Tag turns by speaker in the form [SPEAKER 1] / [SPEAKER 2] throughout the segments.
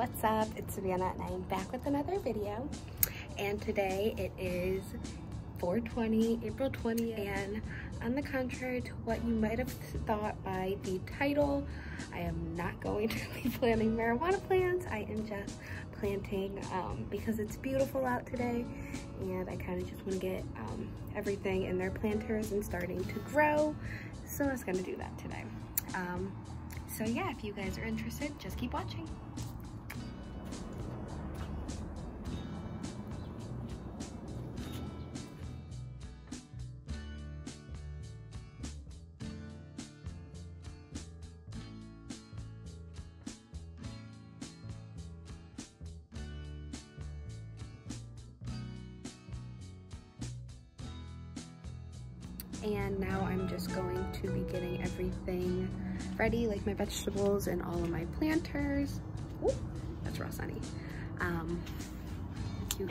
[SPEAKER 1] what's up? It's Savannah and I'm back with another video. And today it is 420, April 20th, and on the contrary to what you might have thought by the title, I am not going to be planting marijuana plants. I am just planting um, because it's beautiful out today and I kind of just want to get um, everything in their planters and starting to grow. So I was gonna do that today. Um, so yeah, if you guys are interested, just keep watching. And now I'm just going to be getting everything ready, like my vegetables and all of my planters. Ooh, that's raw sunny. Um,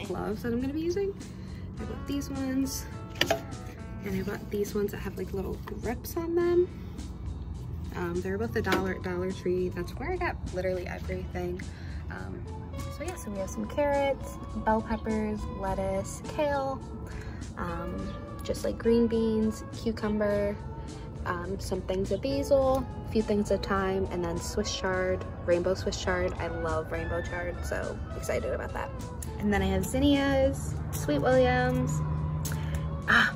[SPEAKER 1] gloves that I'm gonna be using. I got these ones, and I got these ones that have like little grips on them. Um, they're both a dollar at Dollar Tree. That's where I got literally everything. Um, so yeah, so we have some carrots, bell peppers, lettuce, kale, um, just like green beans, cucumber, um, some things of basil, a few things of thyme, and then Swiss chard, rainbow Swiss chard. I love rainbow chard, so excited about that. And then I have zinnias, sweet williams. Ah,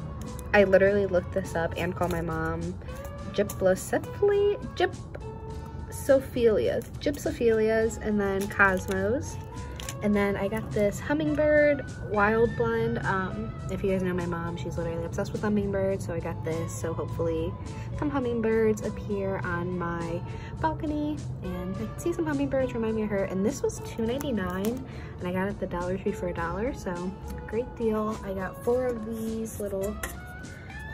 [SPEAKER 1] I literally looked this up and called my mom. Gyplocephaly, gypsophilias, gypsophilias, and then cosmos. And then I got this hummingbird wild blend. Um, if you guys know my mom, she's literally obsessed with hummingbirds. So I got this. So hopefully some hummingbirds appear on my balcony. And I see some hummingbirds remind me of her. And this was $2.99 and I got it at the Dollar Tree for a dollar. So great deal. I got four of these little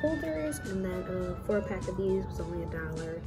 [SPEAKER 1] holders and then a four pack of these was only a dollar